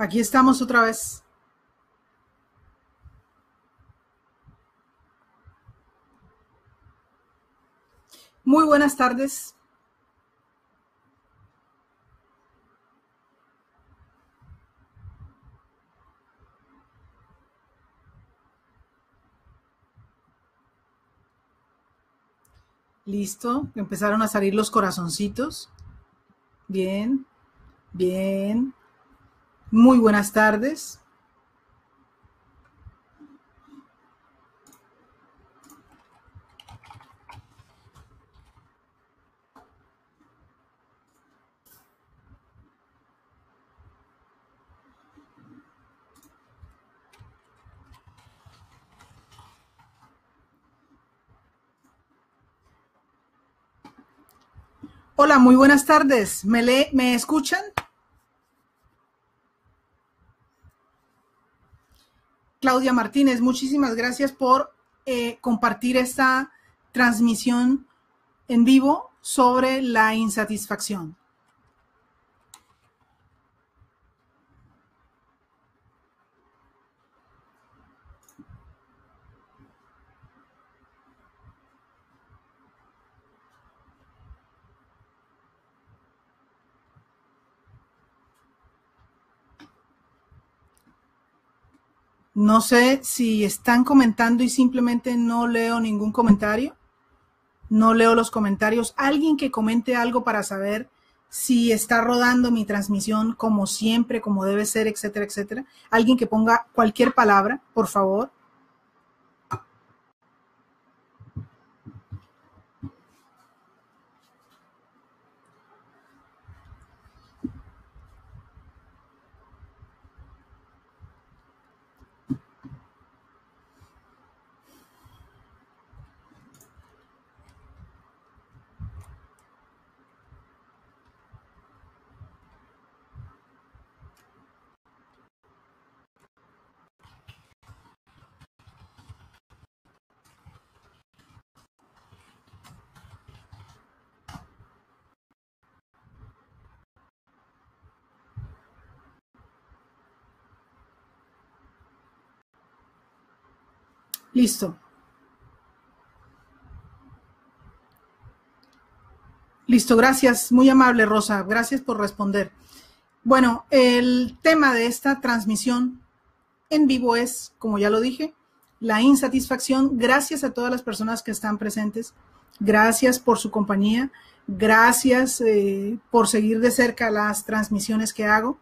Aquí estamos otra vez. Muy buenas tardes. Listo, empezaron a salir los corazoncitos. Bien, bien. Muy buenas tardes. Hola, muy buenas tardes. ¿Me, le ¿Me escuchan? Claudia Martínez, muchísimas gracias por eh, compartir esta transmisión en vivo sobre la insatisfacción. No sé si están comentando y simplemente no leo ningún comentario. No leo los comentarios. Alguien que comente algo para saber si está rodando mi transmisión como siempre, como debe ser, etcétera, etcétera. Alguien que ponga cualquier palabra, por favor. Listo. Listo, gracias. Muy amable, Rosa. Gracias por responder. Bueno, el tema de esta transmisión en vivo es, como ya lo dije, la insatisfacción. Gracias a todas las personas que están presentes. Gracias por su compañía. Gracias eh, por seguir de cerca las transmisiones que hago.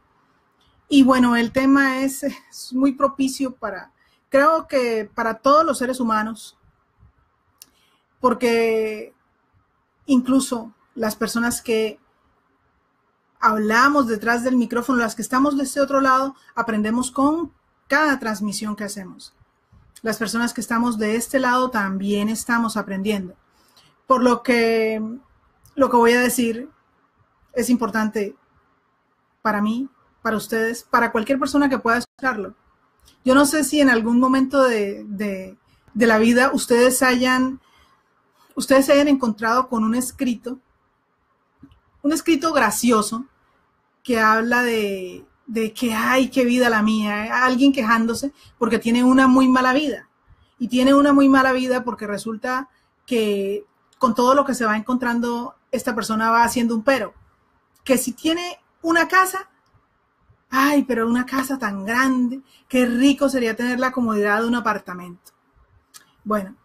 Y bueno, el tema es, es muy propicio para, creo que para todos los seres humanos, porque incluso las personas que hablamos detrás del micrófono, las que estamos de este otro lado, aprendemos con cada transmisión que hacemos. Las personas que estamos de este lado también estamos aprendiendo. Por lo que lo que voy a decir es importante para mí, para ustedes, para cualquier persona que pueda escucharlo. Yo no sé si en algún momento de, la vida ustedes hayan, ustedes se hayan encontrado con un escrito, un escrito gracioso que habla de, de que, ay, qué vida la mía, alguien quejándose porque tiene una muy mala vida. Y tiene una muy mala vida porque resulta que con todo lo que se va encontrando, esta persona va haciendo un pero. Que si tiene una casa, Ay, pero una casa tan grande, qué rico sería tener la comodidad de un apartamento. Bueno,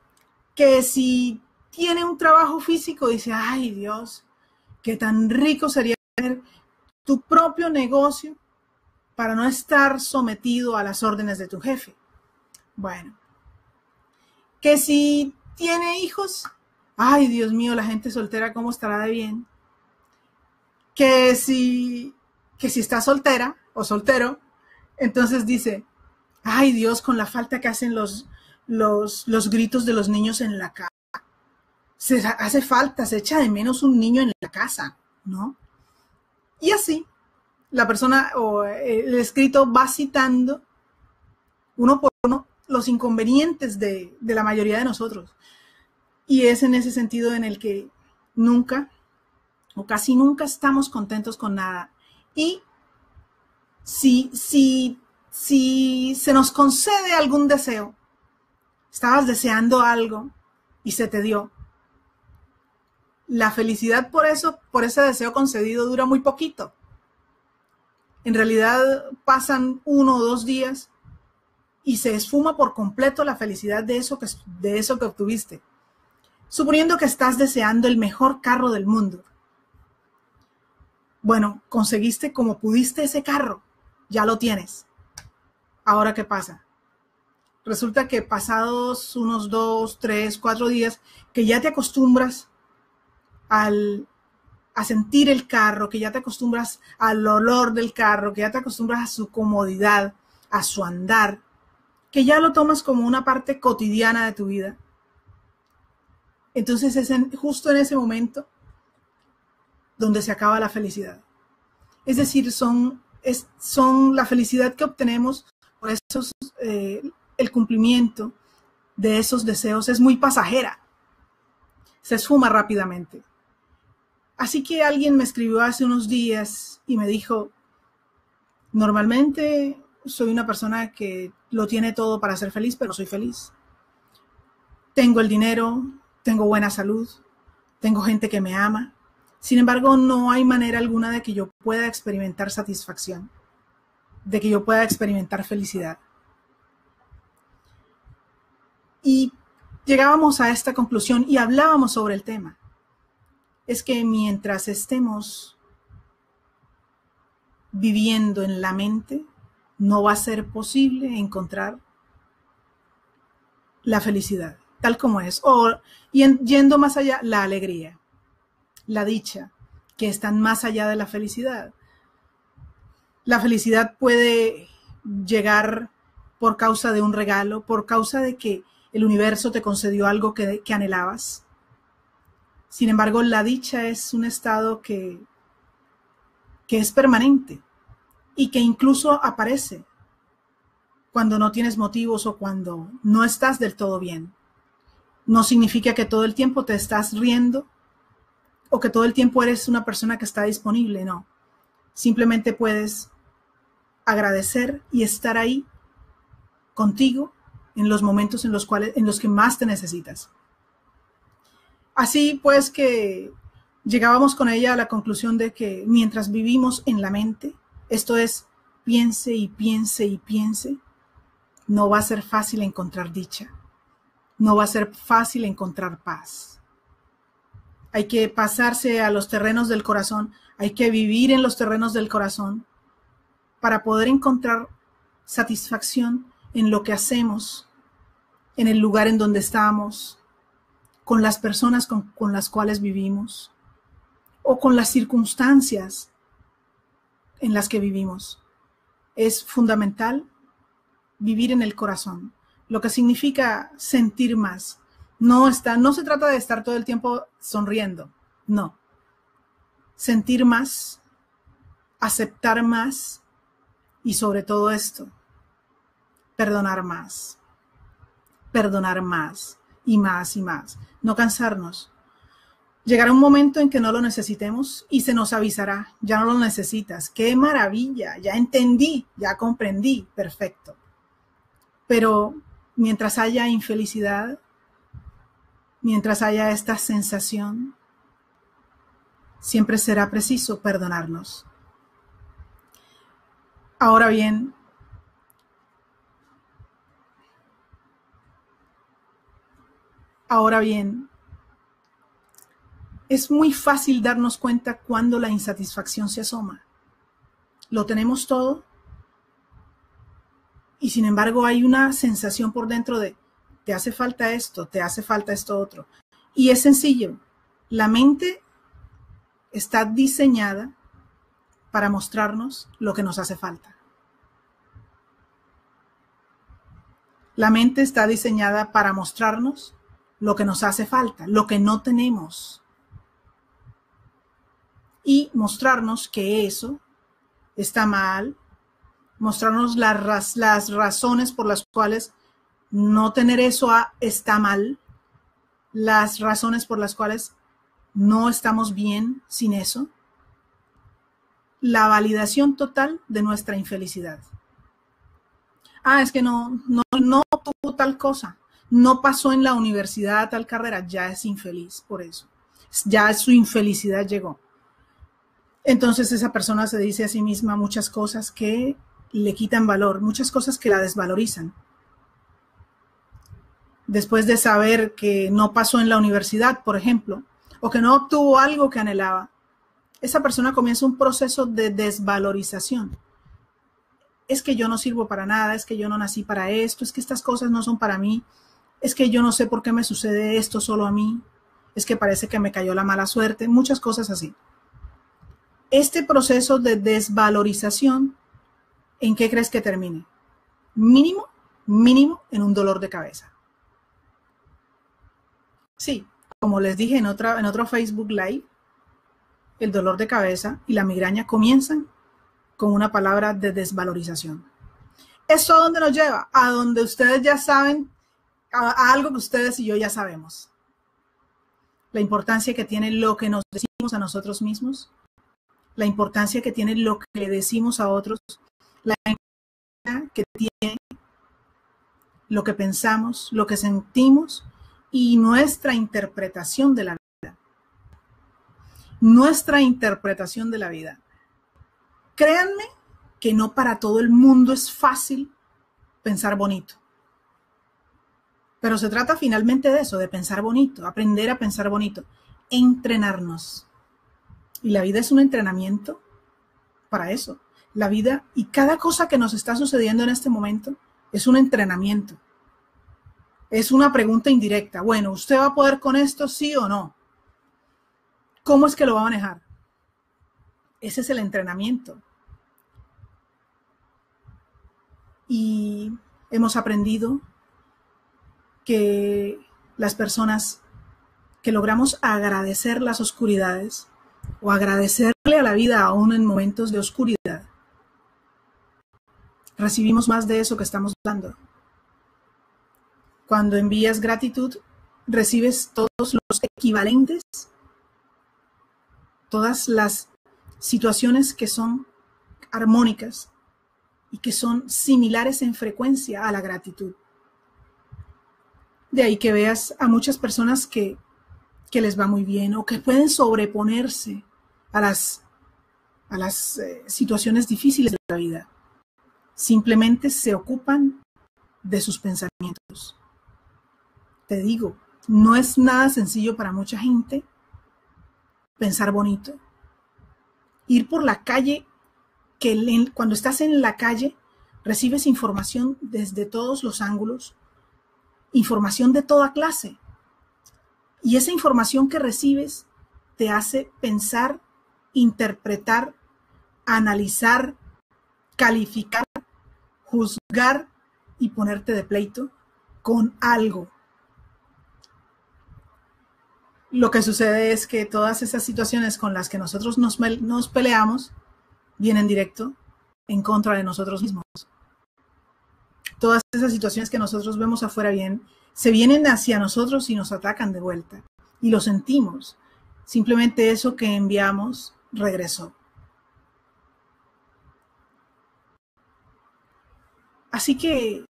que si tiene un trabajo físico, dice, ay Dios, qué tan rico sería tener tu propio negocio para no estar sometido a las órdenes de tu jefe. Bueno, que si tiene hijos, ay Dios mío, la gente soltera, ¿cómo estará de bien? Que si, que si está soltera, o soltero, entonces dice, ay Dios, con la falta que hacen los, los, los gritos de los niños en la casa. Se hace falta, se echa de menos un niño en la casa, ¿no? Y así, la persona o el escrito va citando uno por uno los inconvenientes de, de la mayoría de nosotros. Y es en ese sentido en el que nunca o casi nunca estamos contentos con nada. Y si, si, si se nos concede algún deseo, estabas deseando algo y se te dio. La felicidad por eso, por ese deseo concedido, dura muy poquito. En realidad pasan uno o dos días y se esfuma por completo la felicidad de eso que, de eso que obtuviste. Suponiendo que estás deseando el mejor carro del mundo. Bueno, conseguiste como pudiste ese carro, ya lo tienes. Ahora, ¿qué pasa? Resulta que pasados unos dos, tres, cuatro días, que ya te acostumbras al, a sentir el carro, que ya te acostumbras al olor del carro, que ya te acostumbras a su comodidad, a su andar, que ya lo tomas como una parte cotidiana de tu vida. Entonces es justo en ese momento donde se acaba la felicidad. Es decir, son, es, son la felicidad que obtenemos por esos, eh, el cumplimiento de esos deseos es muy pasajera. Se esfuma rápidamente. Así que alguien me escribió hace unos días y me dijo, normalmente soy una persona que lo tiene todo para ser feliz, pero soy feliz. Tengo el dinero, tengo buena salud, tengo gente que me ama. Sin embargo, no hay manera alguna de que yo pueda experimentar satisfacción, de que yo pueda experimentar felicidad. Y llegábamos a esta conclusión y hablábamos sobre el tema. Es que mientras estemos viviendo en la mente, no va a ser posible encontrar la felicidad, tal como es. O yendo más allá, la alegría, la dicha, que están más allá de la felicidad. La felicidad puede llegar por causa de un regalo, por causa de que el universo te concedió algo que, anhelabas. Sin embargo, la dicha es un estado que, que es permanente y que incluso aparece cuando no tienes motivos o cuando no estás del todo bien. No significa que todo el tiempo te estás riendo o que todo el tiempo eres una persona que está disponible, no. Simplemente puedes agradecer y estar ahí contigo en los momentos en los cuales en los que más te necesitas. Así pues que llegábamos con ella a la conclusión de que mientras vivimos en la mente, esto es, piense y piense y piense, no va a ser fácil encontrar dicha. No va a ser fácil encontrar paz. Hay que pasarse a los terrenos del corazón, hay que vivir en los terrenos del corazón para poder encontrar satisfacción en lo que hacemos, en el lugar en donde estamos, con las personas con, las cuales vivimos o con las circunstancias en las que vivimos. Es fundamental vivir en el corazón, lo que significa sentir más. No, está, no se trata de estar todo el tiempo sonriendo, no. Sentir más, aceptar más y sobre todo esto, perdonar más. Perdonar más y más y más. No cansarnos, Llegará un momento en que no lo necesitemos y se nos avisará, ya no lo necesitas. Qué maravilla, ya entendí, ya comprendí, perfecto. Pero mientras haya infelicidad, mientras haya esta sensación, siempre será preciso perdonarnos. Ahora bien, ahora bien, es muy fácil darnos cuenta cuando la insatisfacción se asoma. Lo tenemos todo y sin embargo hay una sensación por dentro de te hace falta esto, te hace falta esto otro. Y es sencillo. La mente está diseñada para mostrarnos lo que nos hace falta. La mente está diseñada para mostrarnos lo que nos hace falta, lo que no tenemos y mostrarnos que eso está mal, mostrarnos las, las razones por las cuales no tener eso está mal, las razones por las cuales no estamos bien sin eso, la validación total de nuestra infelicidad. Ah, es que no, no, no tuvo tal cosa, no pasó en la universidad tal carrera, ya es infeliz por eso. Ya su infelicidad llegó. Entonces esa persona se dice a sí misma muchas cosas que le quitan valor, muchas cosas que la desvalorizan. Después de saber que no pasó en la universidad, por ejemplo, o que no obtuvo algo que anhelaba, esa persona comienza un proceso de desvalorización. Es que yo no sirvo para nada, es que yo no nací para esto, es que estas cosas no son para mí, es que yo no sé por qué me sucede esto solo a mí, es que parece que me cayó la mala suerte, muchas cosas así. Este proceso de desvalorización, ¿en qué crees que termine? Mínimo, mínimo en un dolor de cabeza. Sí, como les dije en, otra, en otro Facebook Live, el dolor de cabeza y la migraña comienzan con una palabra de desvalorización. ¿Esto a dónde nos lleva? A donde ustedes ya saben, a, algo que ustedes y yo ya sabemos. La importancia que tiene lo que nos decimos a nosotros mismos, la importancia que tiene lo que decimos a otros, la importancia que tiene lo que pensamos, lo que sentimos y nuestra interpretación de la nuestra interpretación de la vida. Créanme que no para todo el mundo es fácil pensar bonito. Pero se trata finalmente de eso, de pensar bonito, aprender a pensar bonito, entrenarnos. Y la vida es un entrenamiento para eso. La vida y cada cosa que nos está sucediendo en este momento es un entrenamiento. Es una pregunta indirecta. Bueno, ¿usted va a poder con esto, sí o no? ¿Cómo es que lo va a manejar? Ese es el entrenamiento. Y hemos aprendido que las personas que logramos agradecer las oscuridades o agradecerle a la vida aún en momentos de oscuridad, recibimos más de eso que estamos dando. Cuando envías gratitud, recibes todos los equivalentes todas las situaciones que son armónicas y que son similares en frecuencia a la gratitud. De ahí que veas a muchas personas que, que les va muy bien o que pueden sobreponerse a las, a las eh, situaciones difíciles de la vida. Simplemente se ocupan de sus pensamientos. Te digo, no es nada sencillo para mucha gente pensar bonito. Ir por la calle, que cuando estás en la calle recibes información desde todos los ángulos, información de toda clase. Y esa información que recibes te hace pensar, interpretar, analizar, calificar, juzgar y ponerte de pleito con algo lo que sucede es que todas esas situaciones con las que nosotros nos, peleamos vienen directo en contra de nosotros mismos. Todas esas situaciones que nosotros vemos afuera bien, se vienen hacia nosotros y nos atacan de vuelta. Y lo sentimos. Simplemente eso que enviamos regresó. Así que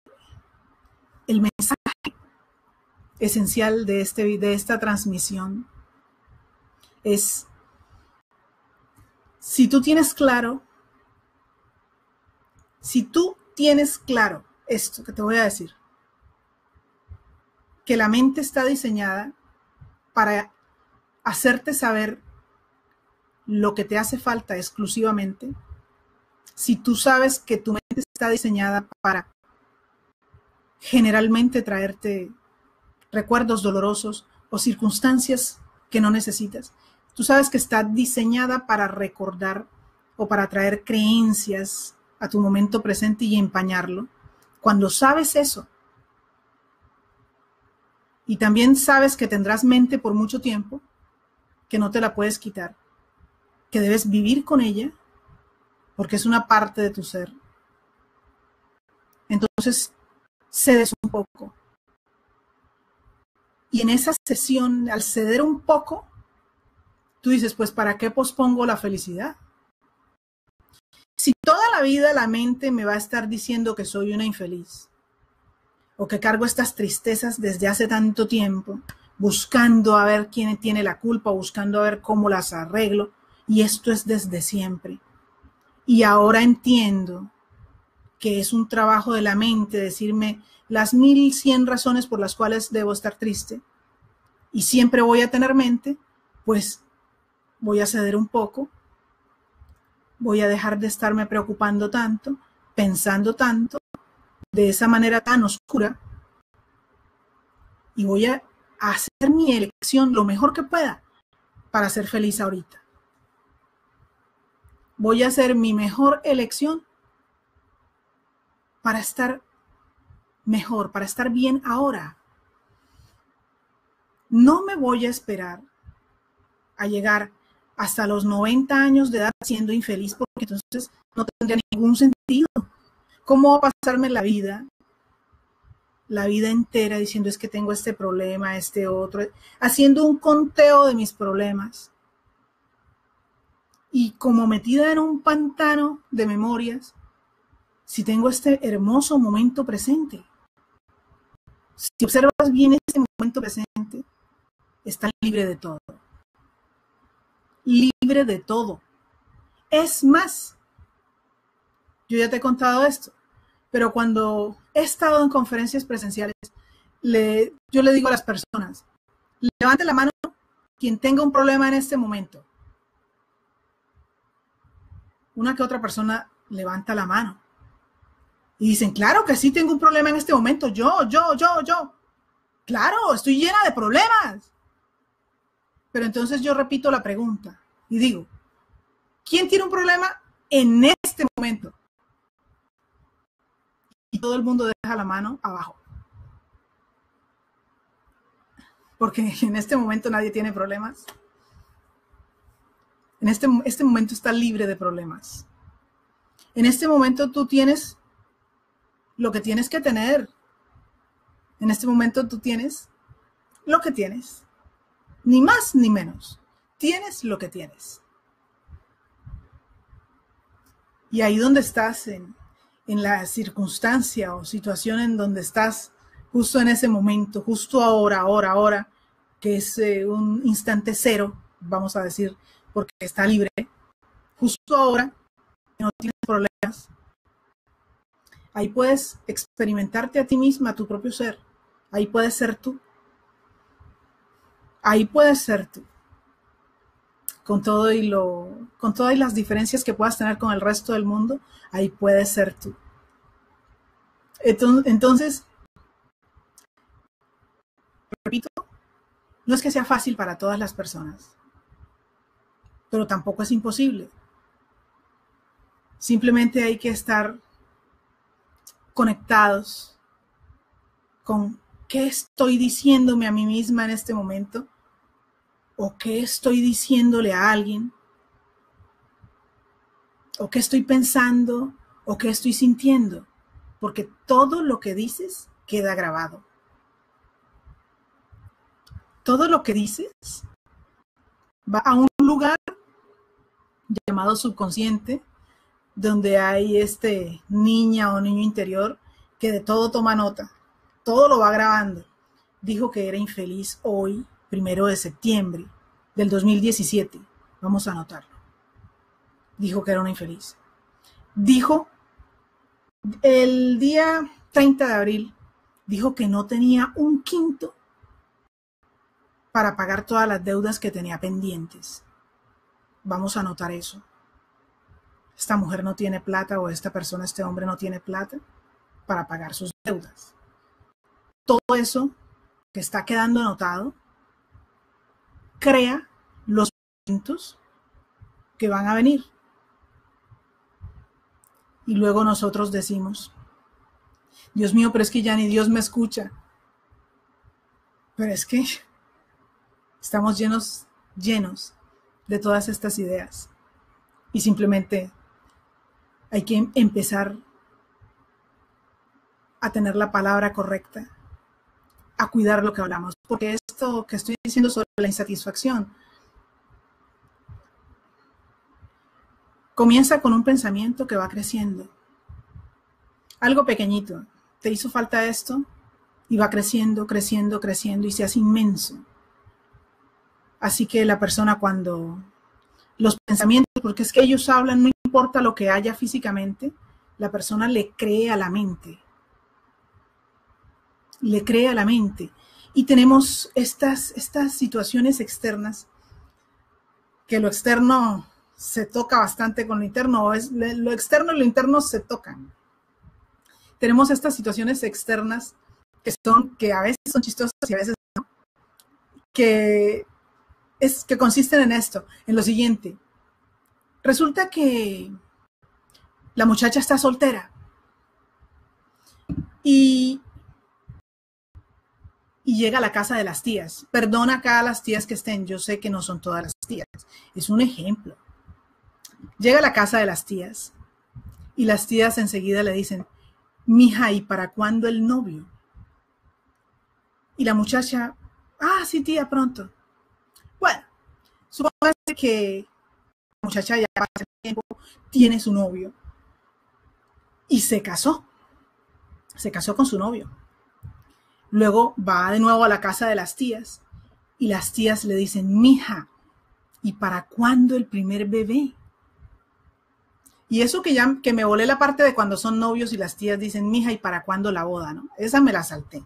el mensaje esencial de, este, de esta transmisión es, si tú tienes claro, si tú tienes claro esto que te voy a decir, que la mente está diseñada para hacerte saber lo que te hace falta exclusivamente, si tú sabes que tu mente está diseñada para generalmente traerte recuerdos dolorosos o circunstancias que no necesitas. Tú sabes que está diseñada para recordar o para traer creencias a tu momento presente y empañarlo. Cuando sabes eso, y también sabes que tendrás mente por mucho tiempo, que no te la puedes quitar, que debes vivir con ella, porque es una parte de tu ser. Entonces, cedes un poco, y en esa sesión, al ceder un poco, tú dices, pues ¿para qué pospongo la felicidad? Si toda la vida la mente me va a estar diciendo que soy una infeliz o que cargo estas tristezas desde hace tanto tiempo, buscando a ver quién tiene la culpa, buscando a ver cómo las arreglo, y esto es desde siempre. Y ahora entiendo que es un trabajo de la mente decirme las mil cien razones por las cuales debo estar triste y siempre voy a tener mente, pues voy a ceder un poco, voy a dejar de estarme preocupando tanto, pensando tanto, de esa manera tan oscura, y voy a hacer mi elección lo mejor que pueda para ser feliz ahorita. Voy a hacer mi mejor elección para estar mejor, para estar bien ahora. No me voy a esperar a llegar hasta los 90 años de edad siendo infeliz porque entonces no tendría ningún sentido. ¿Cómo va a pasarme la vida la vida entera diciendo es que tengo este problema, este otro, haciendo un conteo de mis problemas. Y como metida en un pantano de memorias, si tengo este hermoso momento presente. Si observas bien este momento presente, está libre de todo. Libre de todo. Es más, yo ya te he contado esto. Pero cuando he estado en conferencias presenciales, le, yo le digo a las personas, levante la mano quien tenga un problema en este momento. Una que otra persona levanta la mano. Y dicen, claro que sí tengo un problema en este momento. Yo, yo, yo, yo. Claro, estoy llena de problemas. Pero entonces yo repito la pregunta y digo, ¿quién tiene un problema en este momento? y todo el mundo deja la mano abajo. Porque en este momento nadie tiene problemas. En este, este momento está libre de problemas. En este momento tú tienes lo que tienes que tener. En este momento tú tienes lo que tienes. Ni más ni menos. Tienes lo que tienes. Y ahí donde estás en, en la circunstancia o situación en donde estás justo en ese momento, justo ahora, ahora, ahora, que es eh, un instante cero, vamos a decir, porque está libre, justo ahora, no tienes problemas, ahí puedes experimentarte a ti misma, a tu propio ser, ahí puedes ser tú, ahí puedes ser tú con todo y lo, con todas las diferencias que puedas tener con el resto del mundo, ahí puedes ser tú. Entonces, repito, no es que sea fácil para todas las personas, pero tampoco es imposible. Simplemente hay que estar conectados con qué estoy diciéndome a mí misma en este momento o qué estoy diciéndole a alguien, o qué estoy pensando, o qué estoy sintiendo, porque todo lo que dices queda grabado. Todo lo que dices va a un lugar llamado subconsciente, donde hay este niña o niño interior que de todo toma nota, todo lo va grabando. Dijo que era infeliz hoy, primero de septiembre del 2017. Vamos a anotarlo. Dijo que era una infeliz. Dijo el día 30 de abril, dijo que no tenía un quinto para pagar todas las deudas que tenía pendientes. Vamos a anotar eso. Esta mujer no tiene plata o esta persona, este hombre no tiene plata para pagar sus deudas. Todo eso que está quedando anotado crea los momentos que van a venir. Y luego nosotros decimos, Dios mío, pero es que ya ni Dios me escucha. Pero es que estamos llenos, llenos de todas estas ideas. Y simplemente hay que empezar a tener la palabra correcta, a cuidar lo que hablamos, porque esto que estoy diciendo sobre la insatisfacción, Comienza con un pensamiento que va creciendo. Algo pequeñito. ¿Te hizo falta esto? Y va creciendo, creciendo, creciendo y se hace inmenso. Así que la persona cuando los pensamientos, porque es que ellos hablan, no importa lo que haya físicamente, la persona le cree a la mente. Le cree a la mente. Y tenemos estas, estas situaciones externas, que lo externo se toca bastante con lo interno, es, lo externo y lo interno se tocan. Tenemos estas situaciones externas que son, que a veces son chistosas y a veces no, que, es, que consisten en esto, en lo siguiente. Resulta que la muchacha está soltera y, y llega a la casa de las tías. Perdona acá a las tías que estén, yo sé que no son todas las tías, es un ejemplo. Llega a la casa de las tías y las tías enseguida le dicen, mija, ¿y para cuándo el novio? Y la muchacha, ah, sí, tía, pronto. Bueno, supóngase que muchacha ya pasa tiempo, tiene su novio y se casó. Se casó con su novio. Luego va de nuevo a la casa de las tías y las tías le dicen, mija, ¿y para cuándo el primer bebé? Y eso que ya que me volé la parte de cuando son novios y las tías dicen, mija, ¿y para cuándo la boda? ¿no? Esa me la salté.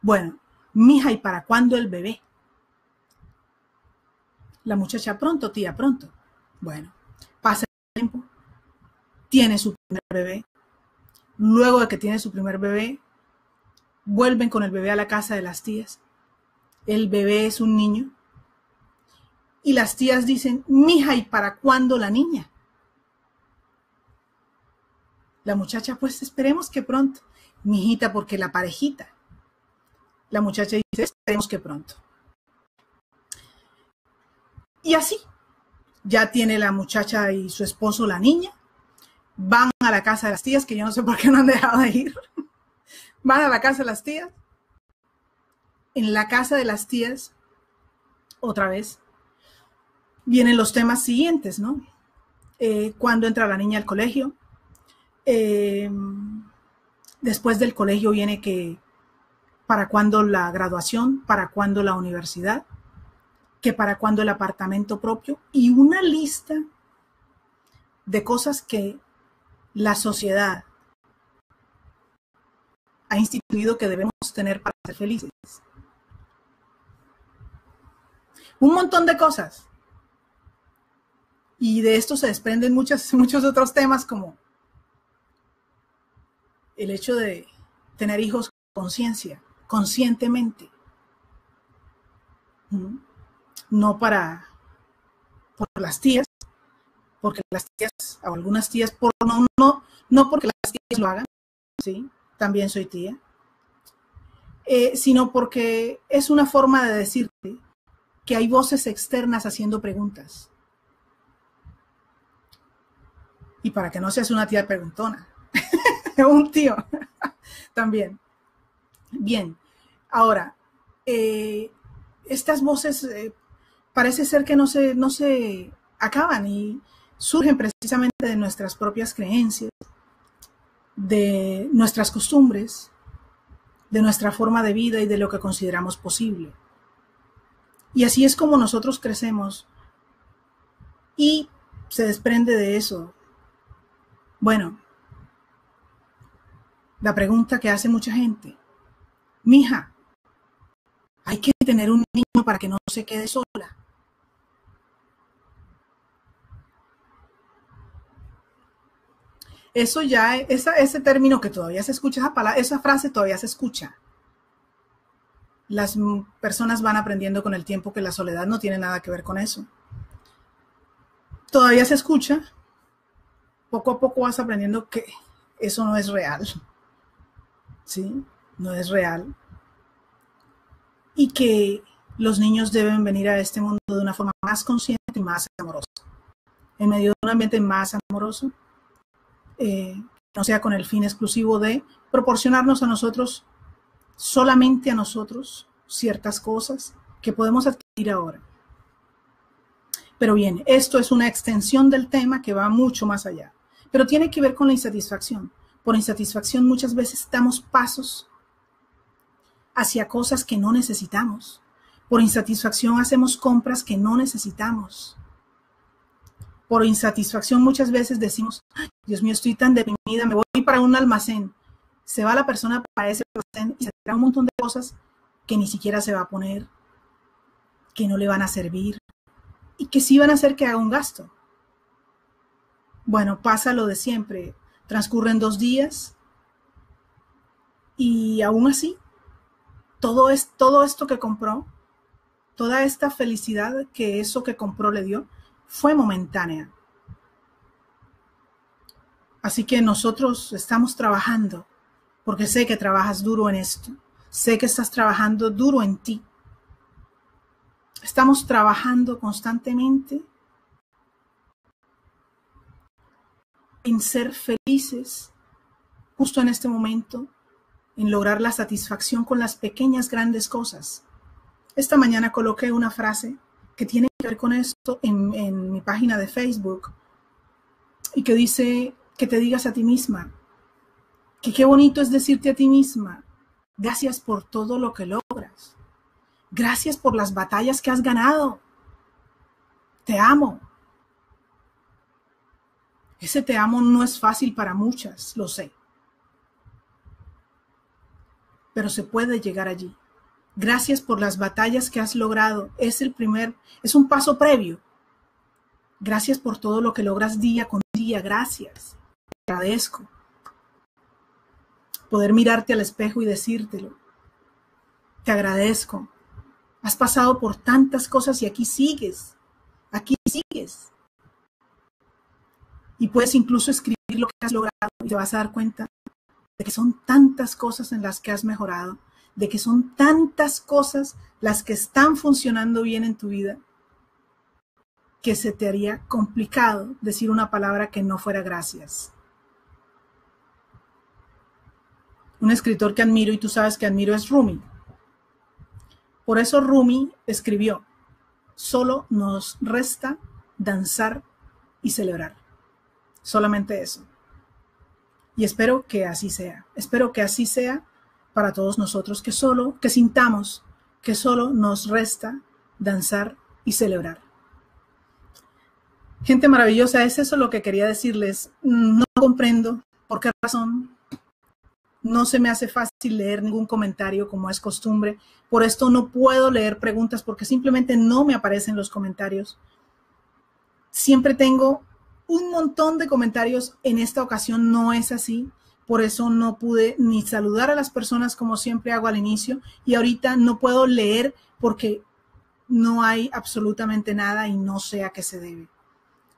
Bueno, mija, ¿y para cuándo el bebé? La muchacha, pronto, tía, pronto. Bueno, pasa el tiempo, tiene su primer bebé, Luego de que tiene su primer bebé, vuelven con el bebé a la casa de las tías. El bebé es un niño. Y las tías dicen, mija, ¿y para cuándo la niña? La muchacha, pues esperemos que pronto. Mijita, porque la parejita. La muchacha dice, esperemos que pronto. Y así, ya tiene la muchacha y su esposo la niña van a la casa de las tías, que yo no sé por qué no han dejado de ir. van a la casa de las tías. En la casa de las tías, otra vez, vienen los temas siguientes, ¿no? Eh, cuando entra la niña al colegio. Eh, después del colegio viene que para cuándo la graduación, para cuándo la universidad, que para cuándo el apartamento propio y una lista de cosas que la sociedad ha instituido que debemos tener para ser felices. Un montón de cosas. Y de esto se desprenden muchos, muchos otros temas como el hecho de tener hijos con conciencia, conscientemente. ¿Mm? No para por las tías, porque las tías, o algunas tías, por, no, no, no porque las tías lo hagan, ¿sí? También soy tía. Eh, sino porque es una forma de decirte que hay voces externas haciendo preguntas. Y para que no seas una tía preguntona, un tío también. Bien, ahora, eh, estas voces eh, parece ser que no se, no se acaban y surgen precisamente de nuestras propias creencias, de nuestras costumbres, de nuestra forma de vida y de lo que consideramos posible. Y así es como nosotros crecemos. Y se desprende de eso. Bueno, la pregunta que hace mucha gente, mija, hay que tener un niño para que no se quede sola. Eso ya, ese término que todavía se escucha, esa, palabra, esa frase todavía se escucha. Las personas van aprendiendo con el tiempo que la soledad no tiene nada que ver con eso. Todavía se escucha. Poco a poco vas aprendiendo que eso no es real. ¿Sí? No es real. Y que los niños deben venir a este mundo de una forma más consciente y más amorosa. En medio de un ambiente más amoroso, eh, no sea con el fin exclusivo de proporcionarnos a nosotros, solamente a nosotros, ciertas cosas que podemos adquirir ahora. Pero bien, esto es una extensión del tema que va mucho más allá. Pero tiene que ver con la insatisfacción. Por insatisfacción muchas veces damos pasos hacia cosas que no necesitamos. Por insatisfacción hacemos compras que no necesitamos. Por insatisfacción muchas veces decimos, Dios mío, estoy tan deprimida, me voy para un almacén. Se va la persona para ese almacén y se trae un montón de cosas que ni siquiera se va a poner, que no le van a servir y que sí van a hacer que haga un gasto. Bueno, pasa lo de siempre. Transcurren dos días y aún así, todo, es, todo esto que compró, toda esta felicidad que eso que compró le dio, fue momentánea. Así que nosotros estamos trabajando, porque sé que trabajas duro en esto, sé que estás trabajando duro en ti. Estamos trabajando constantemente en ser felices justo en este momento, en lograr la satisfacción con las pequeñas grandes cosas. Esta mañana coloqué una frase que tiene que ver con esto en, en mi página de Facebook y que dice que te digas a ti misma, que qué bonito es decirte a ti misma, gracias por todo lo que logras, gracias por las batallas que has ganado, te amo, ese te amo no es fácil para muchas, lo sé. Pero se puede llegar allí. Gracias por las batallas que has logrado. Es el primer, es un paso previo. Gracias por todo lo que logras día con día. Gracias. Te agradezco. Poder mirarte al espejo y decírtelo. Te agradezco. Has pasado por tantas cosas y aquí sigues. Aquí sigues. Y puedes incluso escribir lo que has logrado y te vas a dar cuenta de que son tantas cosas en las que has mejorado, de que son tantas cosas las que están funcionando bien en tu vida, que se te haría complicado decir una palabra que no fuera gracias. Un escritor que admiro y tú sabes que admiro es Rumi. Por eso Rumi escribió, solo nos resta danzar y celebrar. Solamente eso. Y espero que así sea. Espero que así sea para todos nosotros, que solo, que sintamos que solo nos resta danzar y celebrar. Gente maravillosa, es eso lo que quería decirles. No comprendo por qué razón no se me hace fácil leer ningún comentario como es costumbre. Por esto no puedo leer preguntas porque simplemente no me aparecen los comentarios. Siempre tengo un montón de comentarios. En esta ocasión no es así. Por eso no pude ni saludar a las personas como siempre hago al inicio. Y ahorita no puedo leer porque no hay absolutamente nada y no sé a qué se debe.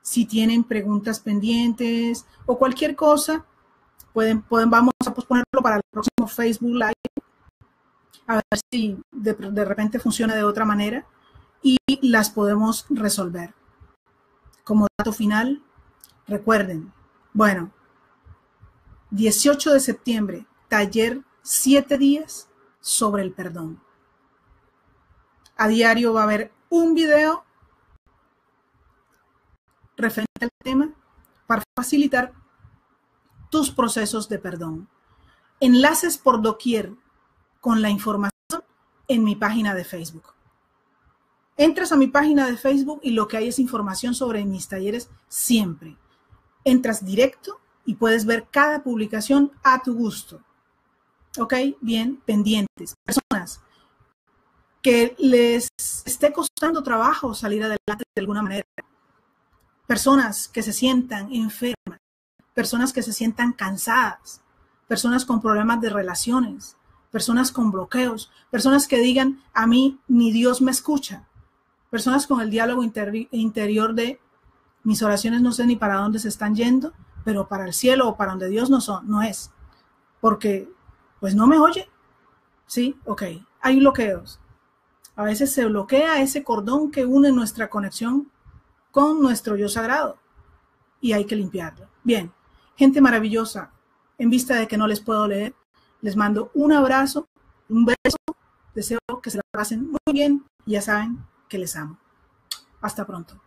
Si tienen preguntas pendientes o cualquier cosa, pueden, pueden vamos a posponerlo para el próximo Facebook Live. A ver si de, de repente funciona de otra manera y las podemos resolver. Como dato final, Recuerden, bueno, 18 de septiembre, taller 7 días sobre el perdón. A diario va a haber un video referente al tema para facilitar tus procesos de perdón. Enlaces por doquier con la información en mi página de Facebook. Entras a mi página de Facebook y lo que hay es información sobre mis talleres siempre entras directo y puedes ver cada publicación a tu gusto. ¿Ok? Bien, pendientes. Personas que les esté costando trabajo salir adelante de alguna manera. Personas que se sientan enfermas. Personas que se sientan cansadas. Personas con problemas de relaciones. Personas con bloqueos. Personas que digan, a mí ni Dios me escucha. Personas con el diálogo interior de mis oraciones no sé ni para dónde se están yendo, pero para el cielo o para donde Dios no son, no es. Porque, pues no me oye. Sí, ok, hay bloqueos. A veces se bloquea ese cordón que une nuestra conexión con nuestro yo sagrado y hay que limpiarlo. Bien, gente maravillosa, en vista de que no les puedo leer, les mando un abrazo, un beso, deseo que se la pasen muy bien ya saben que les amo. Hasta pronto.